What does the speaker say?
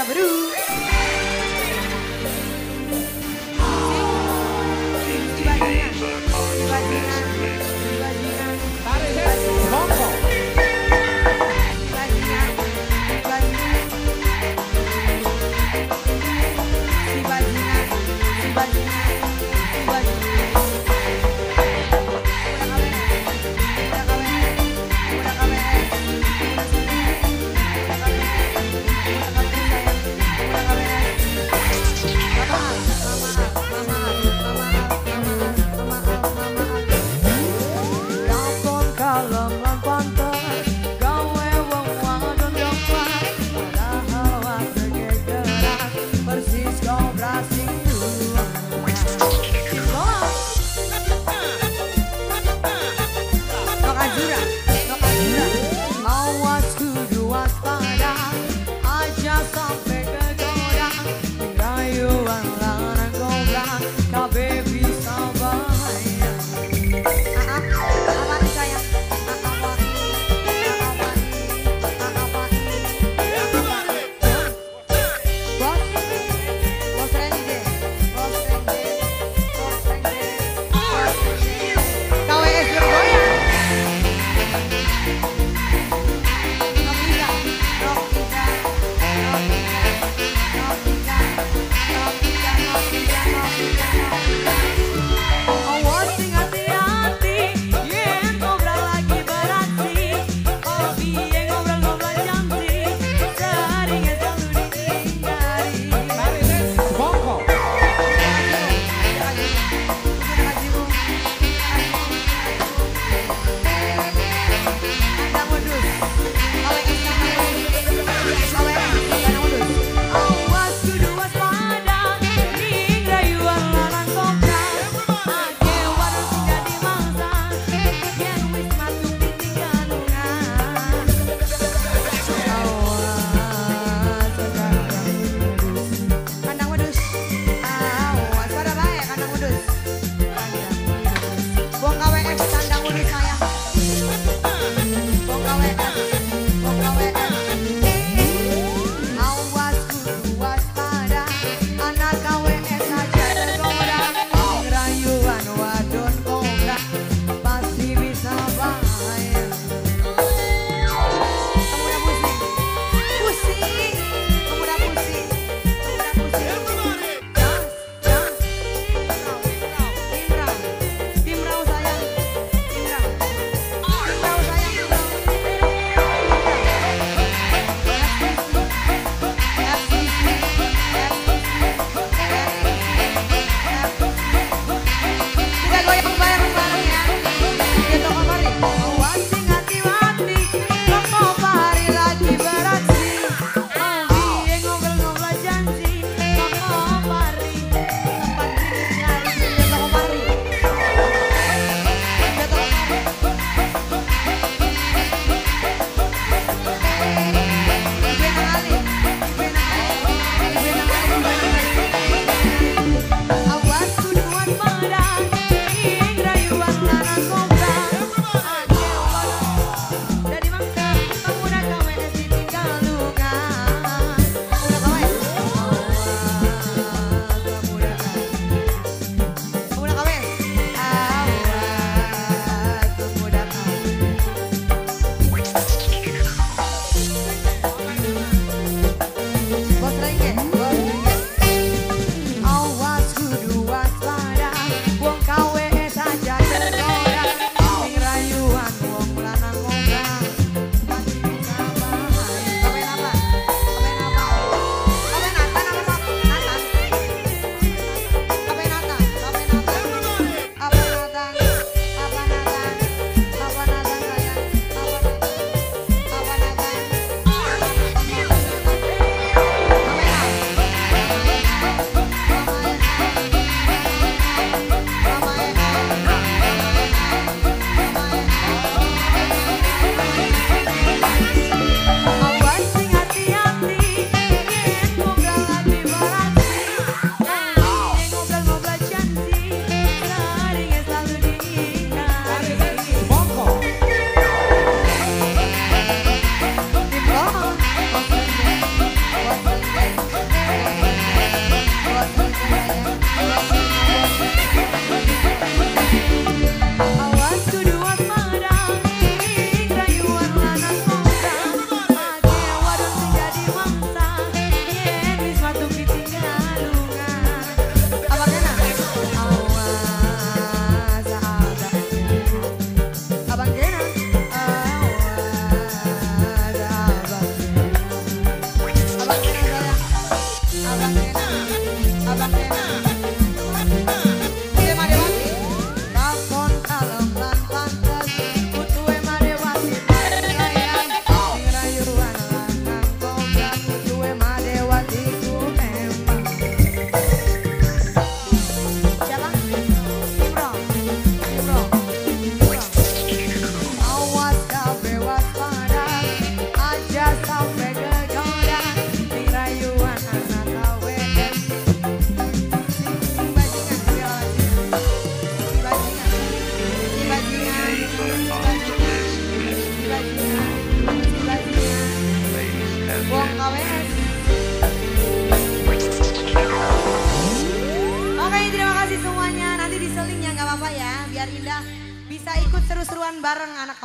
Jabiru. Buang Oke, terima kasih semuanya. Nanti diselingnya nggak apa-apa ya, biar Indah bisa ikut seru-seruan bareng anak